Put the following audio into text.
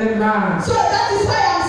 Amen. So that is why I'm